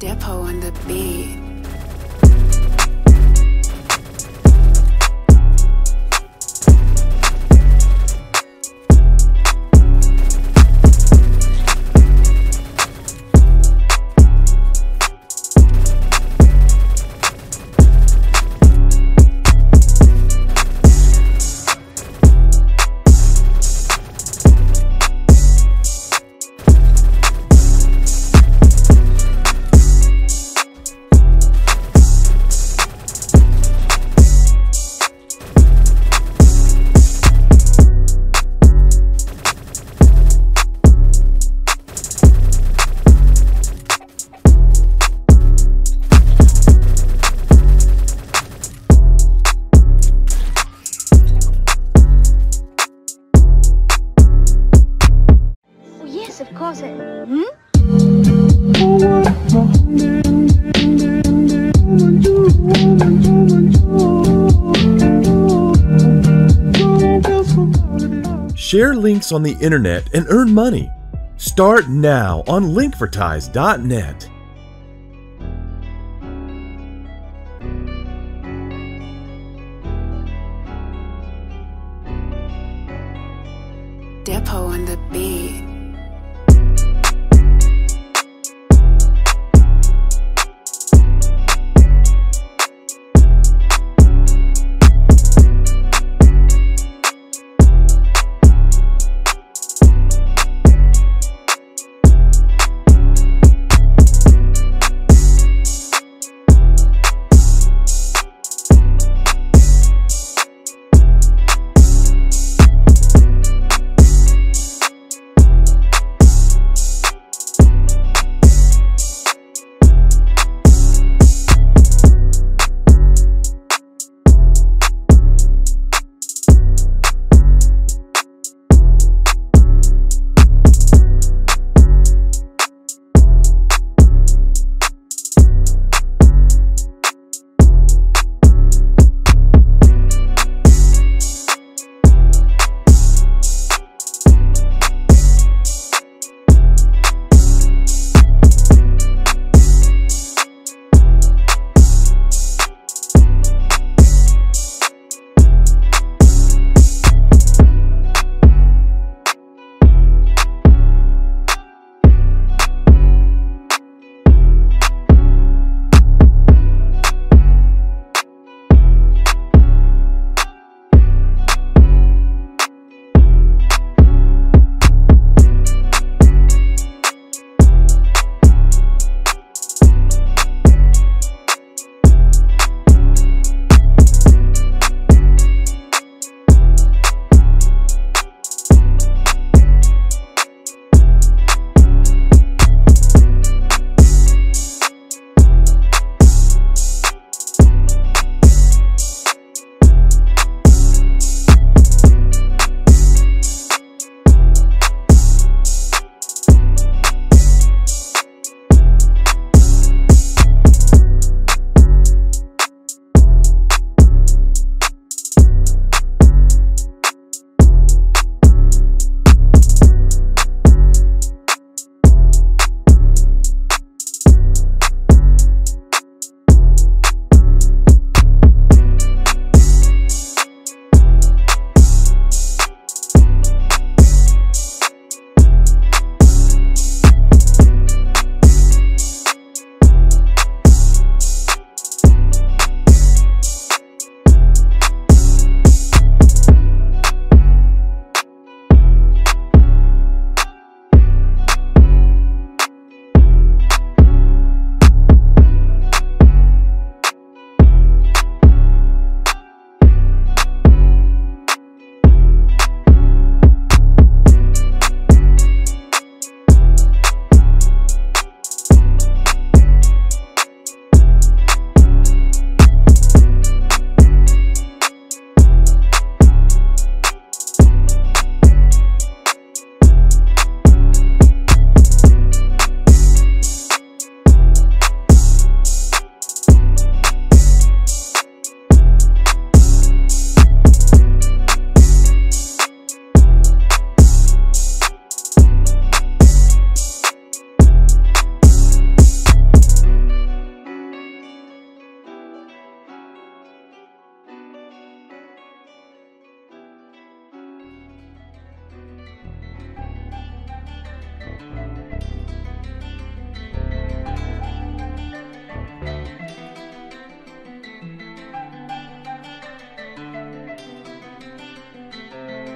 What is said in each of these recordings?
Depot on the beat. I, hmm? Share links on the internet and earn money. Start now on linkvertise.net.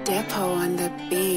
Depot on the beat.